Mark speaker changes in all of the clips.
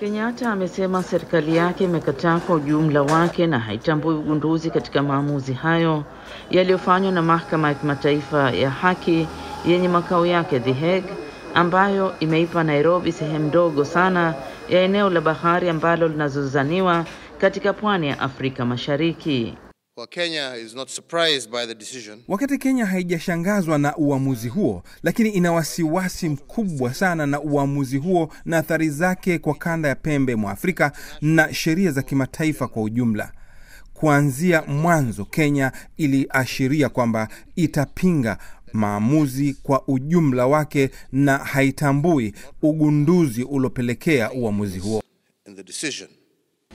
Speaker 1: Kenyatta amesema serikali yake imekataa kwa ujumla wake na haitambui ugunduzi katika maamuzi hayo yaliyofanywa na mahakama ya kimataifa ya haki yenye makao yake The Hague, ambayo imeipa Nairobi sehemu ndogo sana ya eneo la bahari ambalo linazozaniwa katika pwani ya Afrika Mashariki.
Speaker 2: Well, Kenya is not surprised by the decision.
Speaker 3: Wakati Kenya haijashangazwa na uamuzi huo, lakini ina wasiwasi mkubwa sana na uamuzi huo na athari zake kwa kanda ya pembe mwa Afrika na sheria za kimataifa kwa ujumla. Kuanzia mwanzo, Kenya iliashiria kwamba itapinga maamuzi kwa ujumla wake na haitambui ugunduzi uliopelekea uamuzi huo.
Speaker 2: in the decision.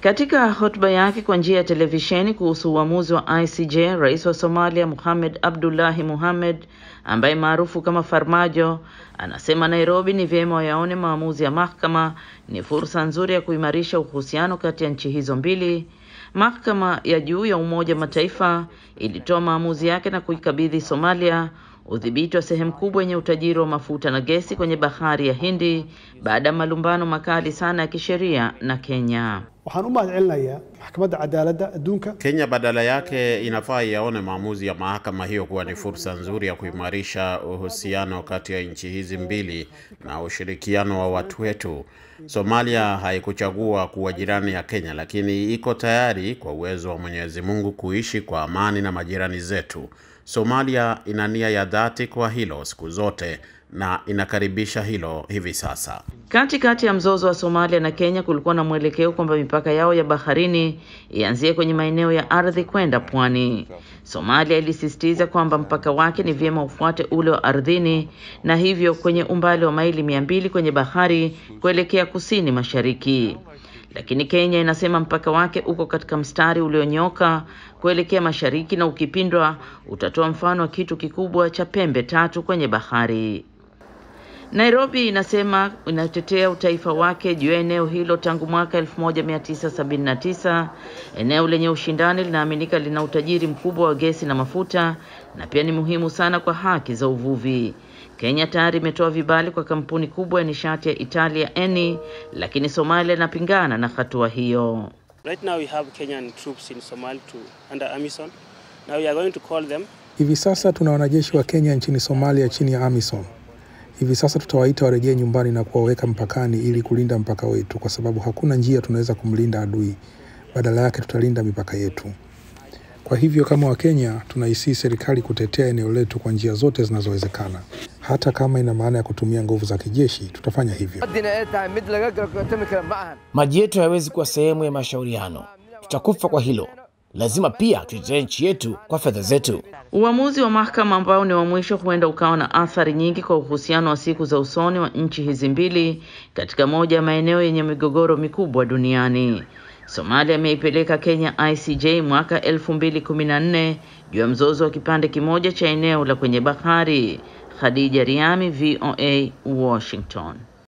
Speaker 1: Katika hotuba yake kwa njia ya televisheni kuhusu uamuzi wa ICJ, rais wa Somalia Mohamed Abdullahi Mohamed ambaye maarufu kama Farmajo anasema Nairobi ni vyema wayaone maamuzi ya mahakama ni fursa nzuri ya kuimarisha uhusiano kati ya nchi hizo mbili. Mahakama ya juu ya Umoja Mataifa ilitoa maamuzi yake na kuikabidhi Somalia udhibiti wa sehemu kubwa yenye utajiri wa mafuta na gesi kwenye bahari ya Hindi baada ya malumbano makali sana ya kisheria na Kenya.
Speaker 4: Waxaan u mahadcelinayaa maxkamadda cadaaladda adduunka
Speaker 5: Kenya badala yake inafaa yaone maamuzi ya mahakama hiyo kuwa ni fursa nzuri ya kuimarisha uhusiano kati ya nchi hizi mbili na ushirikiano wa watu wetu. Somalia haikuchagua kuwa jirani ya Kenya, lakini iko tayari kwa uwezo wa Mwenyezi Mungu kuishi kwa amani na majirani zetu. Somalia ina nia ya dhati kwa hilo siku zote na inakaribisha hilo hivi sasa.
Speaker 1: Kati kati ya mzozo wa Somalia na Kenya kulikuwa na mwelekeo kwamba mipaka yao ya baharini ianzie kwenye maeneo ya ardhi kwenda pwani. Somalia ilisisitiza kwamba mpaka wake ni vyema ufuate ule wa ardhini na hivyo kwenye umbali wa maili mia mbili kwenye bahari kuelekea kusini mashariki. Lakini Kenya inasema mpaka wake uko katika mstari ulionyoka kuelekea mashariki na ukipindwa utatoa mfano wa kitu kikubwa cha pembe tatu kwenye bahari. Nairobi inasema inatetea utaifa wake juu ya eneo hilo tangu mwaka 1979. Eneo lenye ushindani linaaminika lina utajiri mkubwa wa gesi na mafuta na pia ni muhimu sana kwa haki za uvuvi. Kenya tayari imetoa vibali kwa kampuni kubwa ya nishati ya Italia Eni, lakini Somalia inapingana na hatua hiyo.
Speaker 6: Right now we have Kenyan troops in Somalia to under AMISOM. Now we are going to call them.
Speaker 7: Hivi sasa tuna wanajeshi wa Kenya nchini Somalia chini ya AMISOM. Hivi sasa tutawaita warejee nyumbani na kuwaweka mpakani ili kulinda mpaka wetu, kwa sababu hakuna njia tunaweza kumlinda adui. Badala yake tutalinda mipaka yetu. Kwa hivyo kama Wakenya tunaisii serikali kutetea eneo letu kwa njia zote zinazowezekana, hata kama ina maana ya kutumia nguvu za kijeshi, tutafanya hivyo.
Speaker 8: Maji yetu hayawezi kuwa sehemu ya mashauriano, tutakufa kwa hilo. Lazima pia tuitetee nchi yetu kwa fedha zetu.
Speaker 1: Uamuzi wa mahakama ambao ni wa mwisho huenda ukawa na athari nyingi kwa uhusiano wa siku za usoni wa nchi hizi mbili katika moja ya maeneo yenye migogoro mikubwa duniani. Somalia imeipeleka Kenya ICJ mwaka 2014 juu ya mzozo wa kipande kimoja cha eneo la kwenye bahari. Khadija Riami, VOA, Washington.